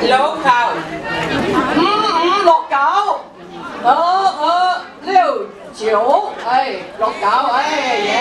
六頭，五五六九，二二六九，哎，六九，哎耶！